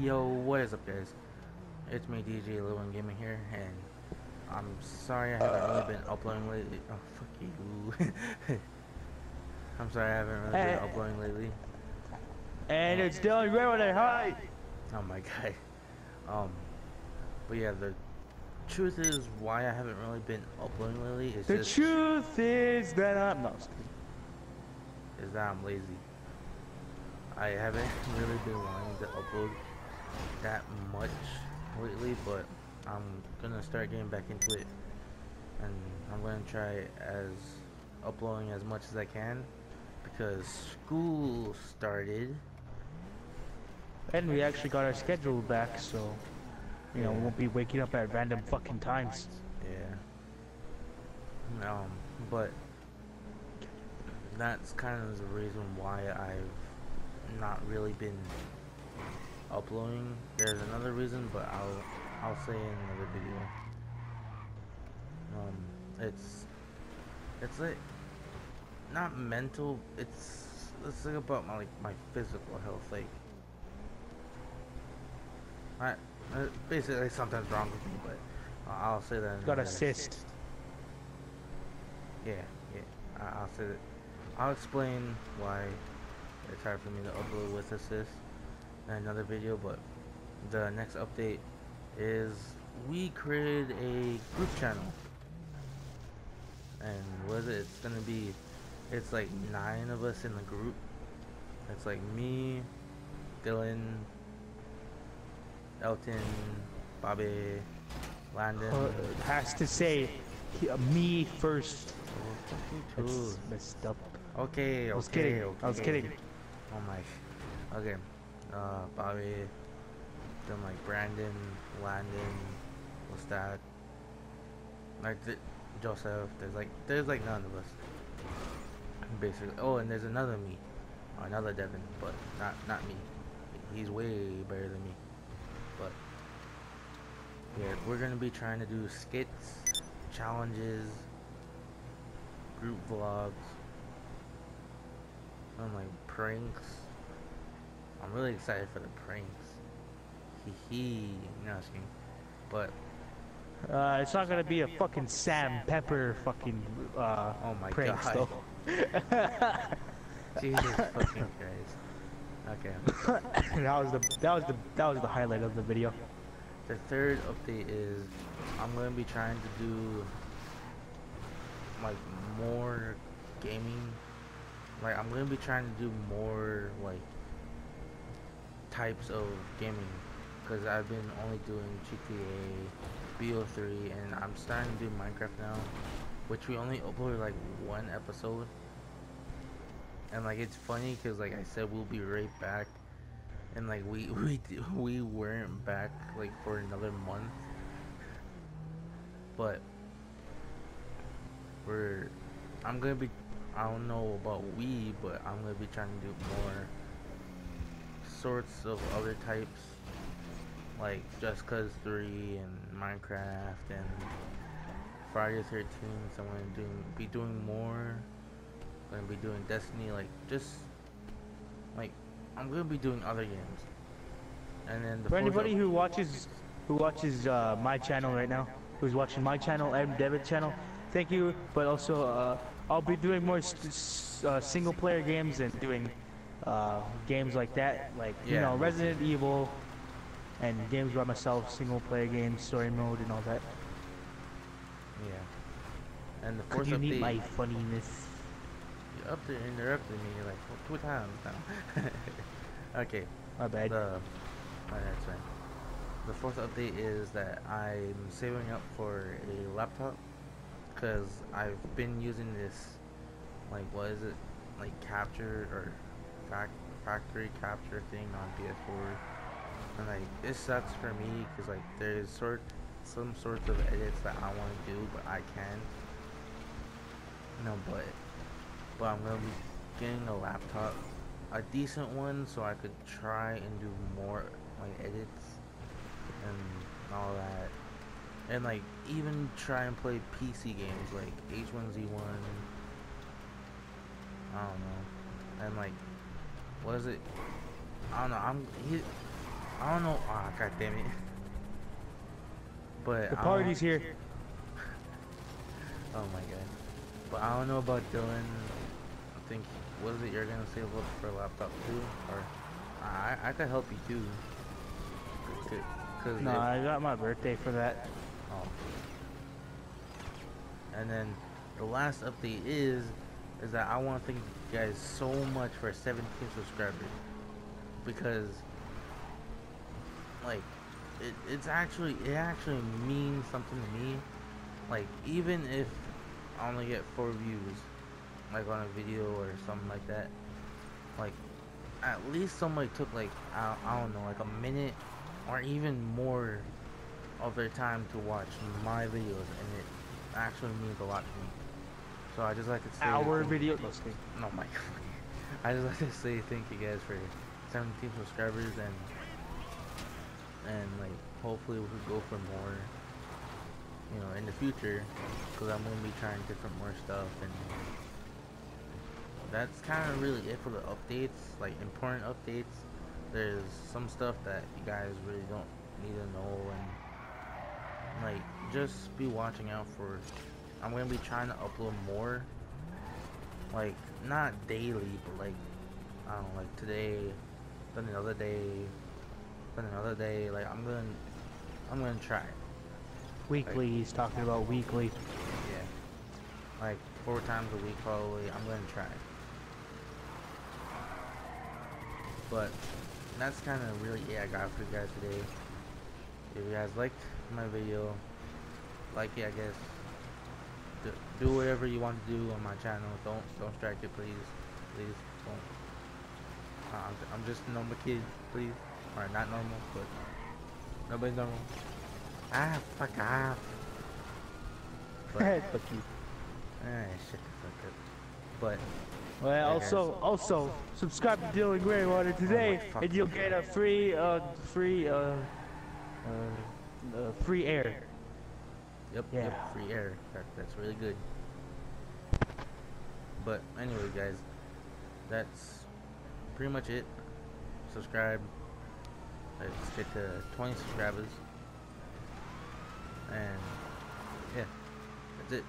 Yo, what is up, guys? It's me, DJ Littlewind Gaming here, and I'm sorry I haven't really been uploading lately. Oh, fuck you. I'm sorry I haven't really been uploading lately. And it's Dylan Railroad. Hi. Oh my god. Um, but yeah, the truth is why I haven't really been uploading lately is The just truth is that I'm no. just kidding. is that I'm lazy. I haven't really been wanting to upload that much lately, but I'm gonna start getting back into it, and I'm gonna try as uploading as much as I can because school started. And we actually got our schedule back, so you know we won't be waking up at random fucking times. Yeah. Um, but that's kind of the reason why I've not really been uploading. There's another reason, but I'll I'll say in another video. Um, it's it's like not mental. It's it's like about my like my physical health. Like I uh, basically something's wrong with me, but I'll say that. Got a another- cyst. yeah, yeah. I- I'll say that. I'll explain why it's hard for me to upload with assist another video, but the next update is we created a group channel. And what is it? It's gonna be, it's like nine of us in the group. It's like me, Dylan, Elton, Bobby, Landon. Uh, has to say he- uh, me first. That's messed up. Okay, okay. I was kidding. Okay. I was kidding. Oh my. Okay. Uh, Bobby. Then like Brandon, Landon, what's that? Like th- Joseph. There's like there's like none of us. Basically. Oh, and there's another me, another Devin, but not not me. He's way better than me. But yeah, we're gonna be trying to do skits, challenges, group vlogs and like pranks. I'm really excited for the pranks. Hee hee, you know what I'm saying? But Uh, it's not gonna be a fucking Sam Pepper fucking uh, oh my pranks god, though. Jesus fucking Christ. Okay, that was the that was the that was the highlight of the video. the third update is I'm gonna be trying to do like more gaming. Like I'm gonna be trying to do more like types of gaming because I've been only doing GTA, BO3, and I'm starting to do Minecraft now, which we only uploaded like one episode. And like it's funny because like I said we'll be right back, and like we we we weren't back like for another month. But we're I'm gonna be I don't know about we, but I'm gonna be trying to do more sorts of other types, like Just Cause 3 and Minecraft and Friday the 13th. I'm gonna do be doing more. I'm gonna be doing Destiny, like just like I'm gonna be doing other games. And then the For anybody who watches who watches uh, my channel right now, who's watching my channel and David's channel, thank you. But also, uh, I'll be doing more uh, single player games and doing uh, games like that, like you know Resident Evil and games by myself, single player games, story mode, and all that. yeah. And the Could fourth you update. need my funniness? You up there interrupted me like two times now. okay, My bad. the oh, that's fine. The fourth update is that I'm saving up for a laptop because I've been using this like what is it like capture or fac- factory capture thing on PS4 and like it sucks for me because like there's sort some sorts of edits that I want to do but I can't. No, but but I'm gonna be getting a laptop, a decent one, so I could try and do more like edits and all that, and like even try and play PC games like H1Z1. I don't know, and like what is it? I don't know. I'm he, I don't know. Ah, god damn it. But The party's here. Oh my god. But I don't know about Dylan. I think what is it you're gonna save up for a laptop too, or I I could help you too. Cause No, if- I got my birthday for that. Oh. And then the last update is is that I want to thank you guys so much for 17 subscribers because like it, it's actually it actually means something to me. Like even if I only get four views, like on a video or something like that, like at least somebody took like I, I don't know like a minute or even more of their time to watch my videos and it actually means a lot to me. So I just like to say Our video. Kidding. No my god. I just like to say thank you guys for 17 subscribers and and like hopefully we could go for more you know in the future because I'm gonna be trying different more stuff and that's kind of really it for the updates like important updates there's some stuff that you guys really don't need to know and like just be watching out for I'm gonna be trying to upload more like not daily but like I don't know like today then another day then another day like I'm gonna I'm gonna try Weekly. He's talking about weekly. yeah like four times a week probably I'm gonna try but that's kind of really it I got for you guys today if you guys liked my video like it I guess do, whatever you want to do on my channel. Don't don't strike it please. Please don't. Uh, I'm, I'm just a normal kid please. Or not normal but nobody's normal. Ah fuck off. But, Fuck you. ah, the fuck up. But Well, also, also, subscribe to Dylan Greywater today, fuck. and you'll get a free, uh, free, uh, uh, uh free air. Yep, Yeah. yep, free air. That, that's really good. But anyway, guys, that's pretty much it. Subscribe. Let's get to 20 subscribers. And yeah, that's it.